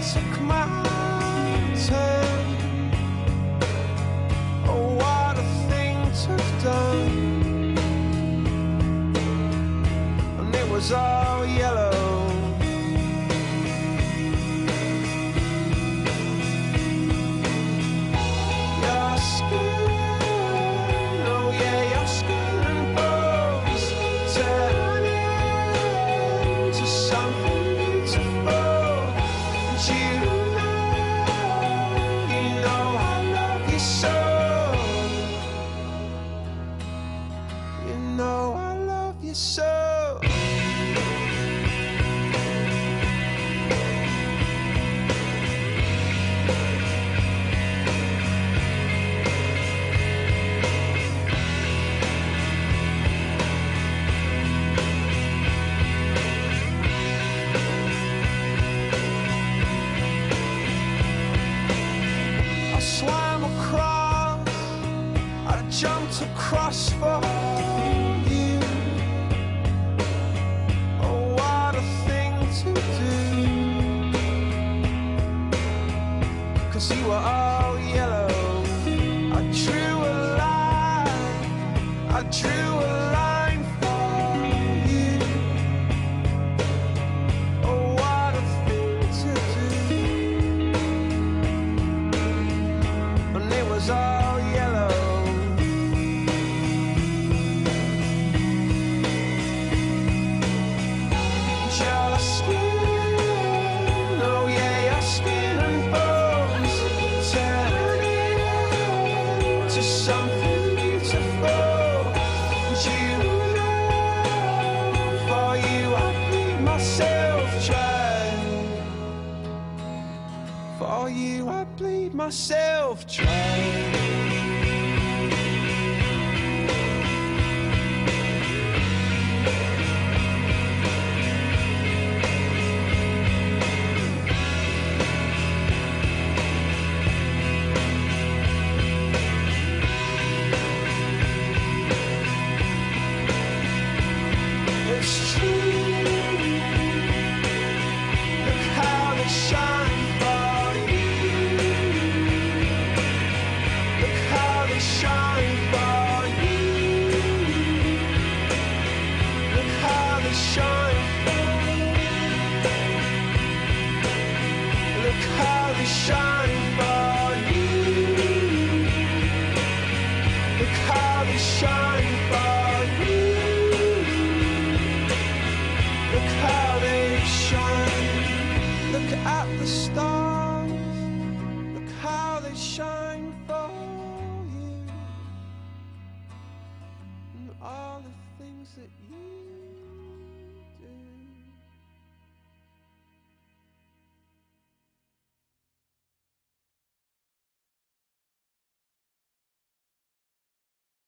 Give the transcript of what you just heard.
took my turn. Oh, what a thing to have done. And it was all yellow. Swam across, I jumped across for you. Oh, what a thing to do. Cause you were all yellow. I drew a line, I drew myself dry. Look how they shine. Look at the stars. Look how they shine for you. And all the things that you